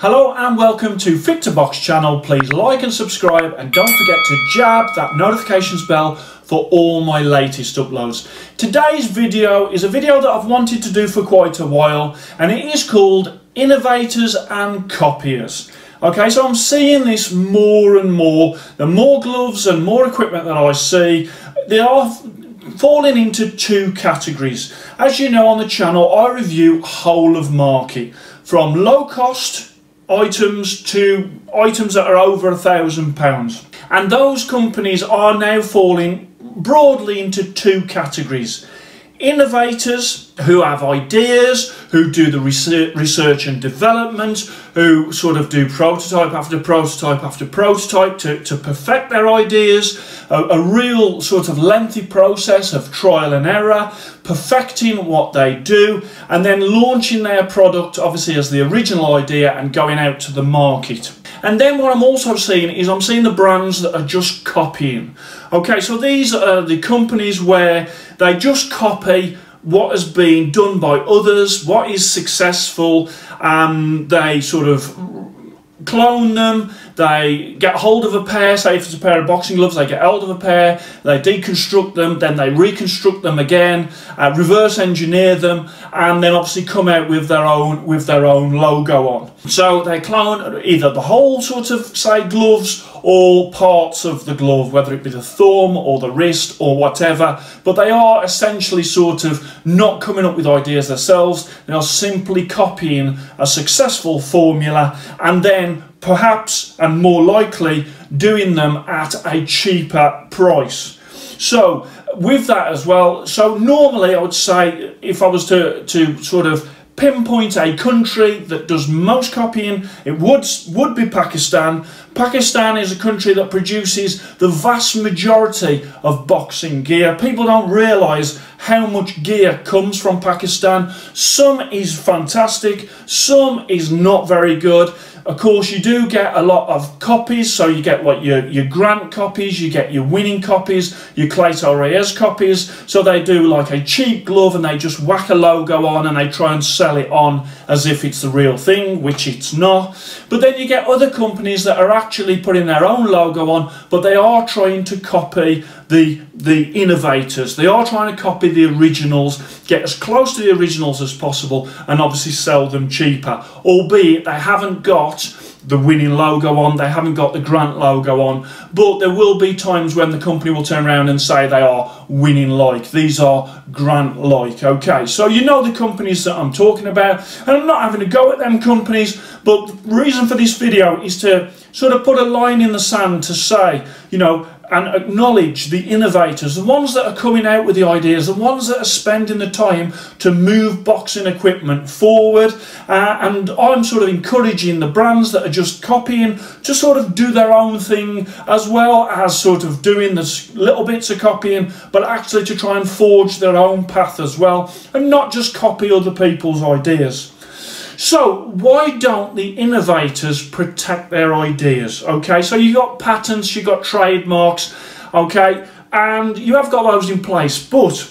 Hello and welcome to Fit to Box channel. Please like and subscribe and don't forget to jab that notifications bell for all my latest uploads. Today's video is a video that I've wanted to do for quite a while and it is called Innovators and Copiers. Okay, so I'm seeing this more and more. The more gloves and more equipment that I see, they are falling into two categories. As you know on the channel, I review whole of market from low cost items to items that are over a thousand pounds. And those companies are now falling broadly into two categories. Innovators who have ideas, who do the research and development, who sort of do prototype after prototype after prototype to, to perfect their ideas, a, a real sort of lengthy process of trial and error, perfecting what they do, and then launching their product obviously as the original idea and going out to the market. And then what I'm also seeing is I'm seeing the brands that are just copying. Okay, so these are the companies where they just copy what has been done by others, what is successful, um, they sort of clone them, they get hold of a pair, say if it's a pair of boxing gloves, they get hold of a pair, they deconstruct them, then they reconstruct them again, uh, reverse engineer them, and then obviously come out with their own with their own logo on. So they clone either the whole sort of say gloves or parts of the glove, whether it be the thumb or the wrist or whatever, but they are essentially sort of not coming up with ideas themselves, they are simply copying a successful formula and then perhaps and more likely doing them at a cheaper price. So with that as well, so normally I would say if I was to, to sort of pinpoint a country that does most copying, it would, would be Pakistan. Pakistan is a country that produces the vast majority of boxing gear. People don't realise how much gear comes from Pakistan. Some is fantastic, some is not very good. Of course, you do get a lot of copies, so you get what your, your grant copies, you get your winning copies, your Cleto Reyes copies. So they do like a cheap glove and they just whack a logo on and they try and sell it on as if it's the real thing, which it's not. But then you get other companies that are actually putting their own logo on, but they are trying to copy the, the innovators. They are trying to copy the originals, get as close to the originals as possible, and obviously sell them cheaper. Albeit they haven't got the winning logo on, they haven't got the grant logo on, but there will be times when the company will turn around and say they are winning like. These are grant like, okay? So you know the companies that I'm talking about, and I'm not having to go at them companies, but the reason for this video is to sort of put a line in the sand to say, you know, and acknowledge the innovators, the ones that are coming out with the ideas, the ones that are spending the time to move boxing equipment forward. Uh, and I'm sort of encouraging the brands that are just copying to sort of do their own thing as well as sort of doing the little bits of copying, but actually to try and forge their own path as well and not just copy other people's ideas. So why don't the innovators protect their ideas? Okay, so you got patents, you got trademarks, okay, and you have got those in place, but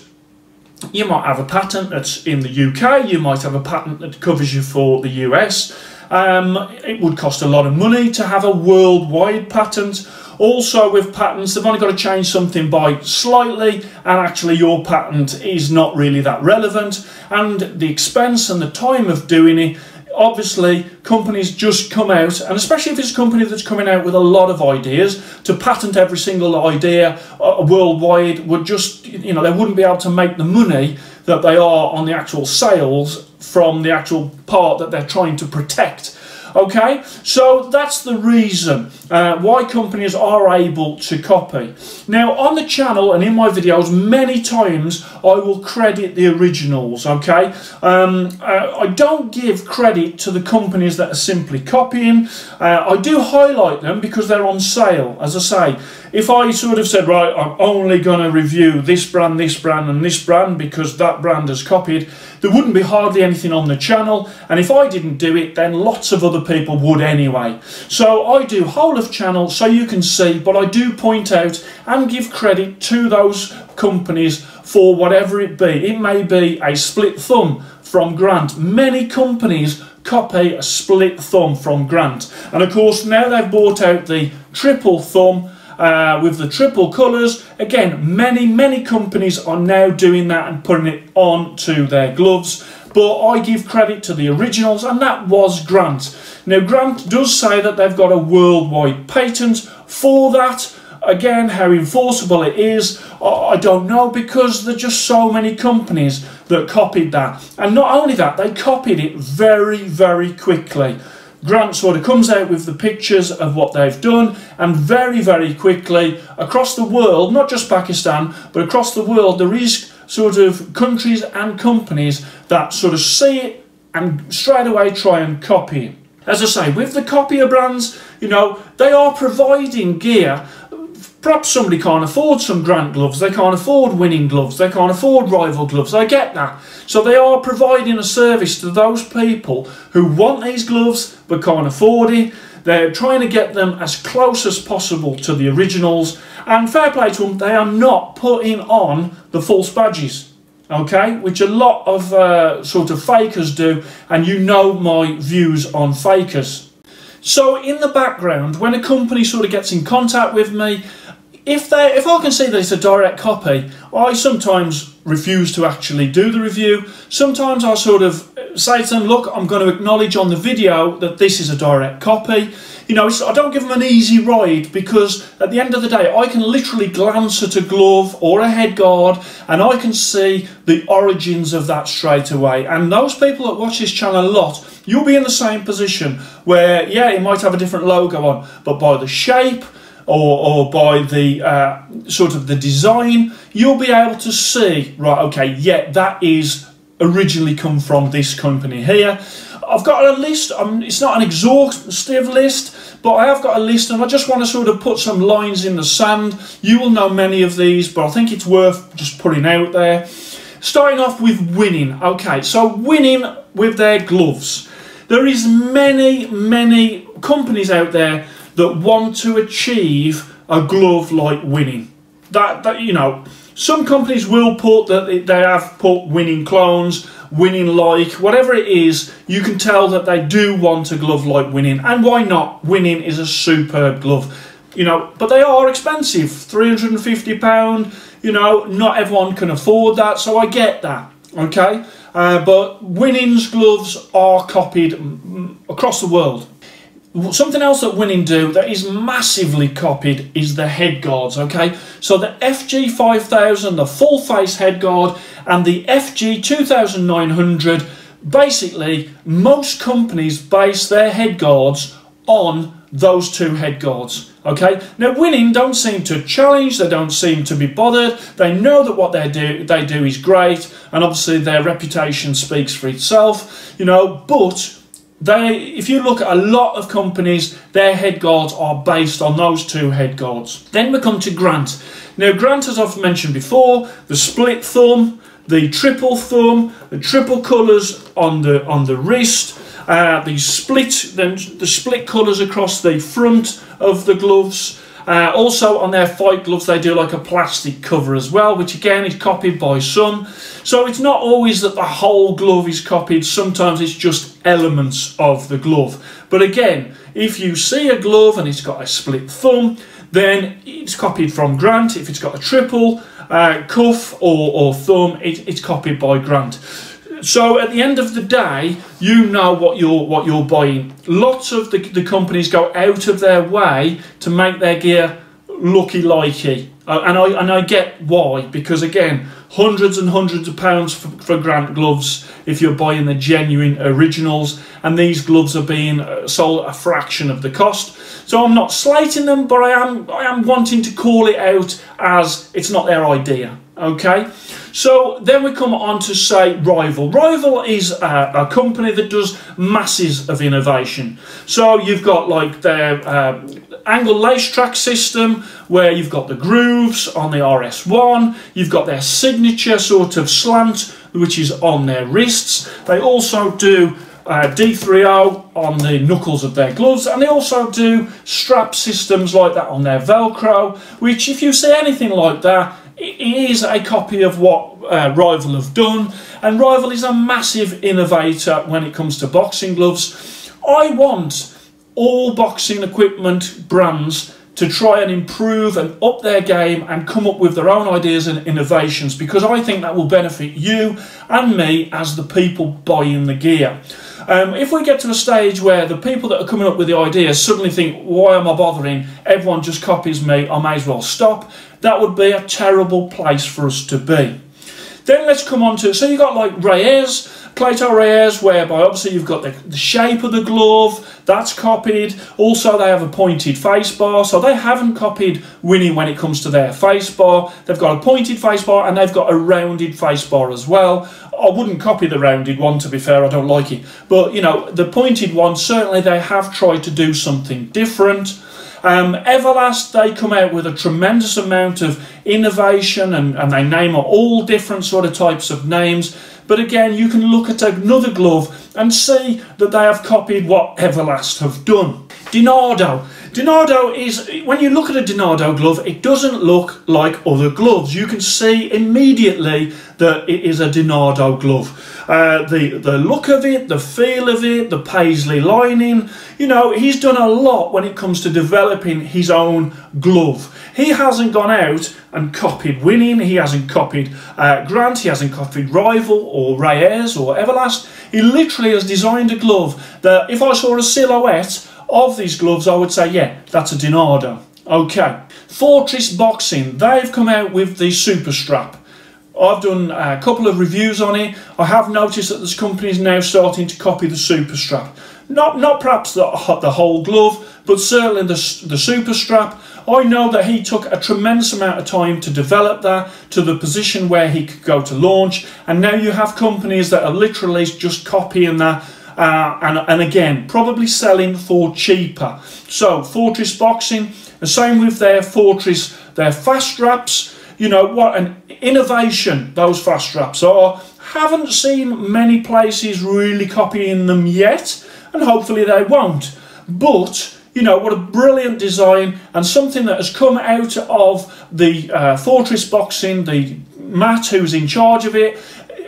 you might have a patent that's in the UK, you might have a patent that covers you for the US. Um, it would cost a lot of money to have a worldwide patent. Also with patents, they've only got to change something by slightly and actually your patent is not really that relevant. And the expense and the time of doing it obviously companies just come out and especially if it's a company that's coming out with a lot of ideas to patent every single idea uh, worldwide would just you know they wouldn't be able to make the money that they are on the actual sales from the actual part that they're trying to protect. Okay, so that's the reason uh, why companies are able to copy. Now, on the channel and in my videos, many times I will credit the originals. Okay, um, uh, I don't give credit to the companies that are simply copying. Uh, I do highlight them because they're on sale. As I say, if I sort of said, right, I'm only going to review this brand, this brand, and this brand because that brand has copied, there wouldn't be hardly anything on the channel. And if I didn't do it, then lots of other people would anyway. So I do whole of channel so you can see, but I do point out and give credit to those companies for whatever it be. It may be a split thumb from Grant. Many companies copy a split thumb from Grant. And of course, now they've bought out the triple thumb uh, with the triple colours. Again, many, many companies are now doing that and putting it on to their gloves. But I give credit to the originals, and that was Grant. Now, Grant does say that they've got a worldwide patent for that. Again, how enforceable it is, I don't know because there are just so many companies that copied that. And not only that, they copied it very, very quickly. Grant sort of comes out with the pictures of what they've done, and very, very quickly across the world, not just Pakistan, but across the world, there is sort of countries and companies that sort of see it and straight away try and copy it. As I say, with the copier brands, you know, they are providing gear Perhaps somebody can't afford some Grant gloves, they can't afford winning gloves, they can't afford rival gloves, I get that. So they are providing a service to those people who want these gloves but can't afford it. They're trying to get them as close as possible to the originals and fair play to them, they are not putting on the false badges okay, which a lot of uh, sort of fakers do, and you know my views on fakers. So in the background, when a company sort of gets in contact with me, if they if I can see that it's a direct copy, I sometimes refuse to actually do the review. Sometimes I sort of uh, say to them, look, I'm going to acknowledge on the video that this is a direct copy. You know, I don't give them an easy ride because at the end of the day, I can literally glance at a glove or a head guard and I can see the origins of that straight away. And those people that watch this channel a lot, you'll be in the same position where, yeah, it might have a different logo on, but by the shape, or, or by the uh, sort of the design, you'll be able to see, right, okay, yeah, that is originally come from this company here. I've got a list, um, it's not an exhaustive list, but I have got a list and I just want to sort of put some lines in the sand. You will know many of these, but I think it's worth just putting out there. Starting off with winning. Okay, so winning with their gloves. There is many, many companies out there that want to achieve a glove like winning. That, that you know, some companies will put that they have put winning clones, winning like, whatever it is, you can tell that they do want a glove like winning. And why not? Winning is a superb glove. You know, but they are expensive, £350, you know, not everyone can afford that, so I get that, okay? Uh, but Winning's gloves are copied across the world. Something else that Winning do that is massively copied is the head guards, okay? So the FG5000, the full face head guard, and the FG2900, basically, most companies base their head guards on those two head guards, okay? Now, Winning don't seem to challenge, they don't seem to be bothered, they know that what they do, they do is great, and obviously their reputation speaks for itself, you know, but they, if you look at a lot of companies, their head guards are based on those two head guards. Then we come to Grant. Now, Grant, as I've mentioned before, the split thumb, the triple thumb, the triple colours on the on the wrist, uh, the split then the split colours across the front of the gloves. Uh, also on their fight gloves they do like a plastic cover as well, which again is copied by some. So it's not always that the whole glove is copied, sometimes it's just elements of the glove. But again, if you see a glove and it's got a split thumb, then it's copied from Grant. If it's got a triple uh, cuff or, or thumb, it, it's copied by Grant. So at the end of the day, you know what you're what you're buying. Lots of the, the companies go out of their way to make their gear looky likey. Uh, and I and I get why because again, hundreds and hundreds of pounds for, for Grant gloves if you're buying the genuine originals, and these gloves are being uh, sold a fraction of the cost. So I'm not slating them, but I am I am wanting to call it out as it's not their idea. Okay, so then we come on to say Rival. Rival is a, a company that does masses of innovation. So you've got like their uh, angle lace track system where you've got the grooves on the RS1, you've got their signature sort of slant which is on their wrists. They also do uh, D3O on the knuckles of their gloves and they also do strap systems like that on their Velcro which if you see anything like that it is a copy of what uh, Rival have done, and Rival is a massive innovator when it comes to boxing gloves. I want all boxing equipment brands to try and improve and up their game and come up with their own ideas and innovations because I think that will benefit you and me as the people buying the gear. Um, if we get to a stage where the people that are coming up with the ideas suddenly think, why am I bothering? Everyone just copies me, I may as well stop. That would be a terrible place for us to be. Then let's come on to, so you've got like Reyes, Cleto Reyes, whereby obviously you've got the, the, shape of the glove, that's copied. Also, they have a pointed face bar, so they haven't copied winning when it comes to their face bar. They've got a pointed face bar and they've got a rounded face bar as well. I wouldn't copy the rounded one, to be fair, I don't like it. But, you know, the pointed one, certainly they have tried to do something different. Um, Everlast, they come out with a tremendous amount of innovation and, and they name all different sort of types of names. But again, you can look at another glove and see that they have copied what Everlast have done. Dinardo. Dinardo is, when you look at a Dinardo glove, it doesn't look like other gloves. You can see immediately that it is a Dinardo glove. Uh, the, the look of it, the feel of it, the paisley lining, you know, he's done a lot when it comes to developing his own glove. He hasn't gone out and copied Winning, he hasn't copied uh, Grant, he hasn't copied Rival or Reyes or Everlast. He literally has designed a glove that if I saw a silhouette of these gloves, I would say, yeah, that's a Dinardo. Okay, Fortis Boxing, they've come out with the Super Strap. I've done a couple of reviews on it. I have noticed that this company is now starting to copy the Super Strap. Not, not perhaps the, the whole glove, but certainly the, the Super Strap. I know that he took a tremendous amount of time to develop that to the position where he could go to launch. And now you have companies that are literally just copying that uh, and, and again, probably selling for cheaper. So, Fortis Boxing, the same with their Fortis, their fast straps. You know, what an innovation those fast straps are. Haven't seen many places really copying them yet, and hopefully they won't. But you know, what a brilliant design and something that has come out of the uh, Fortis Boxing, the Matt who's in charge of it,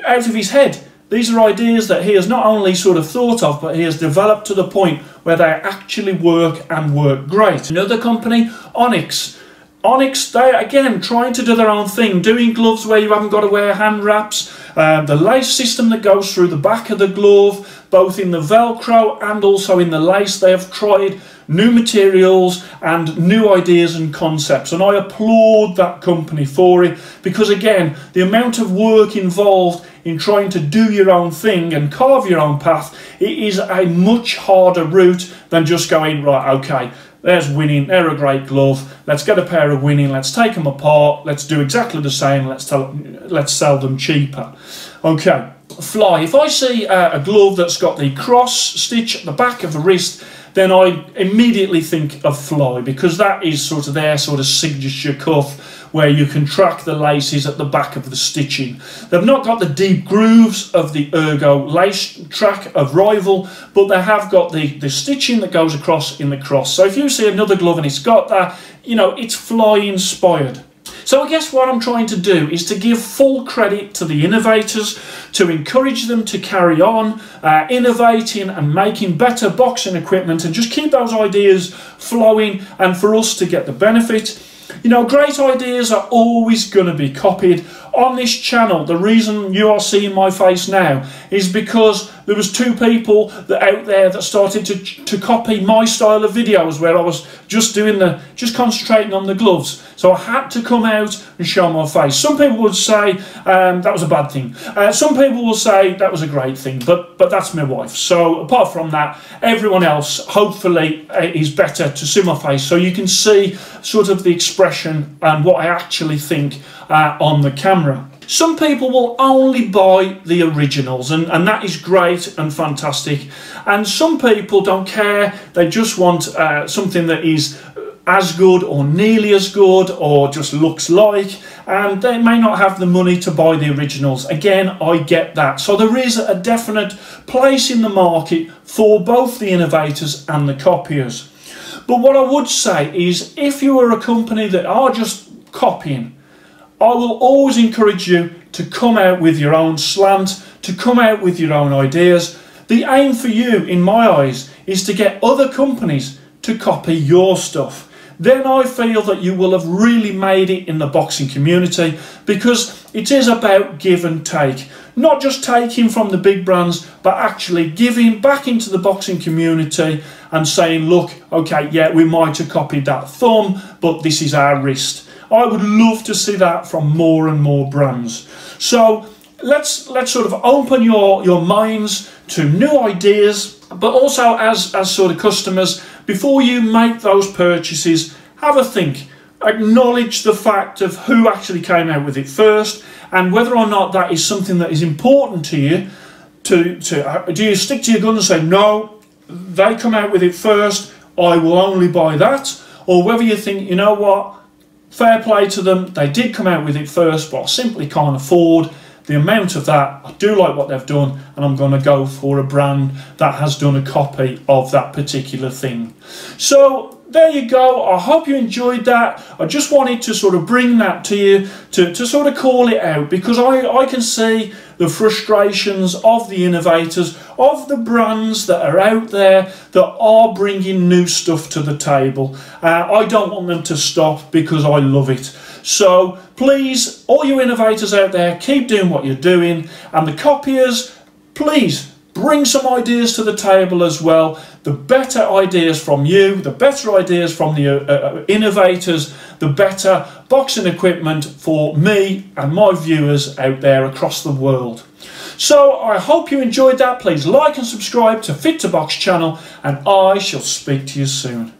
out of his head. These are ideas that he has not only sort of thought of, but he has developed to the point where they actually work and work great. Another company, Onyx. Onyx, they again trying to do their own thing, doing gloves where you haven't got to wear hand wraps, um, the lace system that goes through the back of the glove, both in the Velcro and also in the lace. They have tried new materials and new ideas and concepts. And I applaud that company for it because, again, the amount of work involved in trying to do your own thing and carve your own path, it is a much harder route than just going, right, okay, there's winning, they're a great glove, let's get a pair of winning, let's take them apart, let's do exactly the same, let's, tell, let's sell them cheaper. Okay, fly. If I see uh, a glove that's got the cross stitch at the back of the wrist, then I immediately think of Fly because that is sort of their sort of signature cuff where you can track the laces at the back of the stitching. They've not got the deep grooves of the Ergo lace track of Rival, but they have got the, the stitching that goes across in the cross. So if you see another glove and it's got that, you know, it's Fly inspired. So I guess what I'm trying to do is to give full credit to the innovators, to encourage them to carry on uh, innovating and making better boxing equipment and just keep those ideas flowing and for us to get the benefit. You know, great ideas are always going to be copied. On this channel, the reason you are seeing my face now is because there was two people that out there that started to, to copy my style of videos where I was just doing the, just concentrating on the gloves. So I had to come out and show my face. Some people would say um, that was a bad thing. Uh, some people will say that was a great thing, but, but that's my wife. So apart from that, everyone else hopefully uh, is better to see my face so you can see sort of the expression and what I actually think uh, on the camera. Some people will only buy the originals, and, and that is great and fantastic. And some people don't care, they just want uh, something that is as good or nearly as good or just looks like and they may not have the money to buy the originals again I get that so there is a definite place in the market for both the innovators and the copiers but what I would say is if you are a company that are just copying I will always encourage you to come out with your own slant, to come out with your own ideas. The aim for you, in my eyes, is to get other companies to copy your stuff. Then I feel that you will have really made it in the boxing community because it is about give and take. Not just taking from the big brands, but actually giving back into the boxing community and saying, look, okay, yeah, we might have copied that thumb, but this is our wrist. I would love to see that from more and more brands. So let's let's sort of open your, your minds to new ideas, but also as, as sort of customers, before you make those purchases, have a think. Acknowledge the fact of who actually came out with it first and whether or not that is something that is important to you. To, to uh, do you stick to your gun and say no, they come out with it first, I will only buy that, or whether you think you know what Fair play to them, they did come out with it first, but I simply can't afford the amount of that. I do like what they've done, and I'm going to go for a brand that has done a copy of that particular thing. So there you go. I hope you enjoyed that. I just wanted to sort of bring that to you to, to sort of call it out because I, I can see the frustrations of the innovators, of the brands that are out there that are bringing new stuff to the table. Uh, I don't want them to stop because I love it. So please, all you innovators out there, keep doing what you're doing. And the copiers, please bring some ideas to the table as well. The better ideas from you, the better ideas from the uh, uh, innovators, the better boxing equipment for me and my viewers out there across the world. So I hope you enjoyed that. Please like and subscribe to Fit to Box channel and I shall speak to you soon.